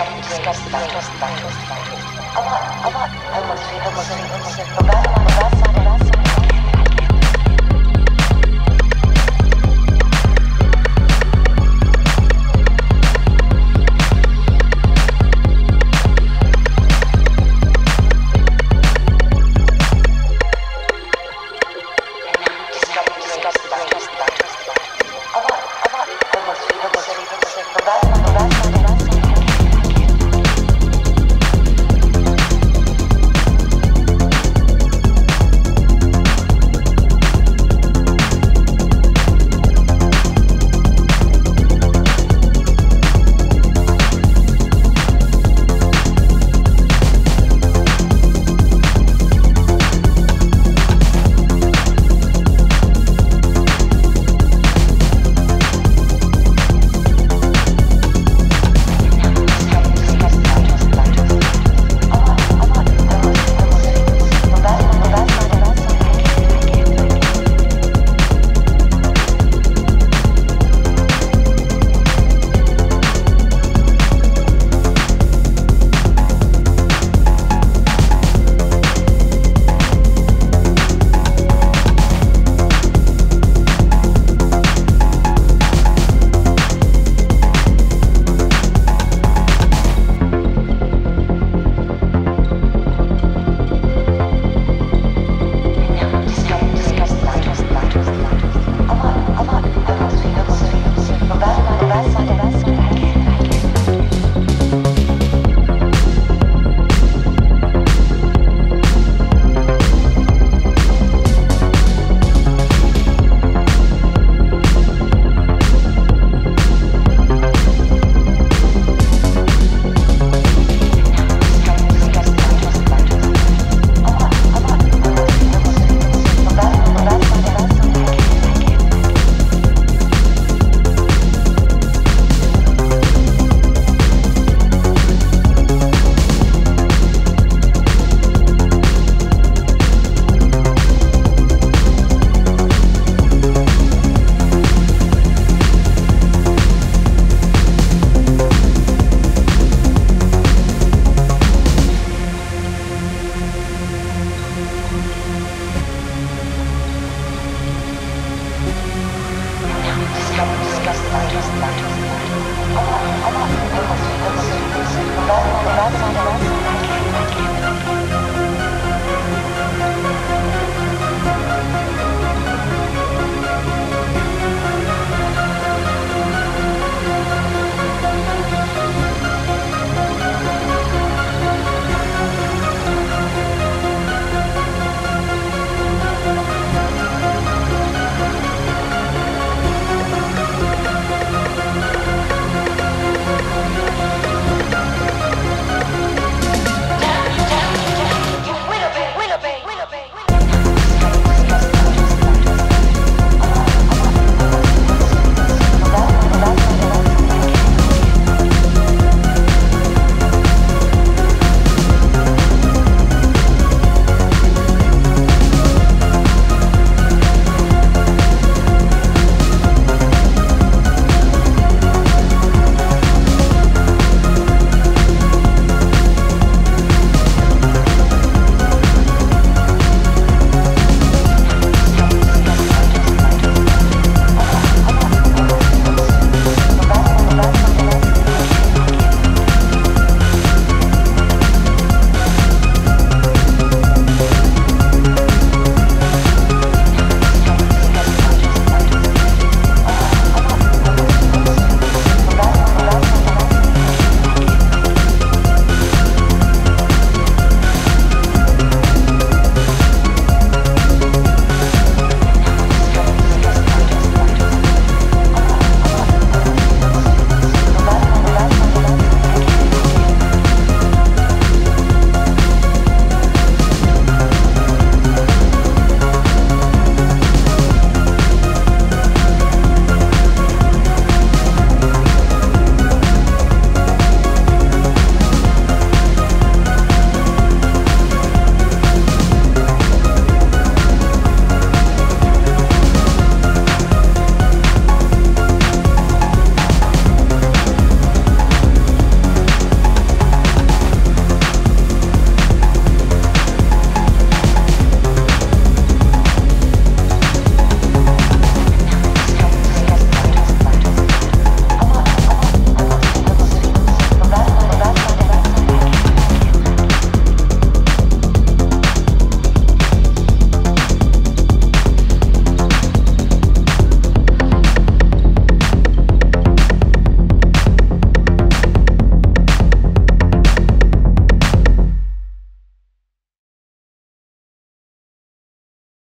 Disgusting. Disgusting. Disgusting. Aman, aman. Her must be, her must be, her must be.